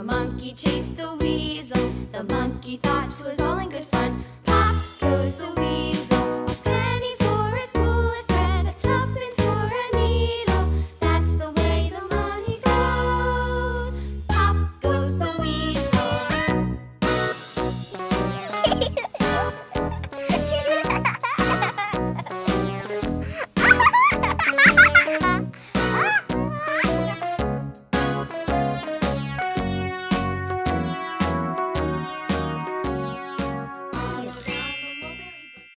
The monkey chased the weasel. The monkey thought thought 'twas all.